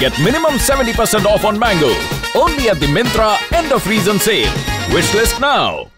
Get minimum 70% off on mango. Only at the Mintra end of reason sale. Wishlist now.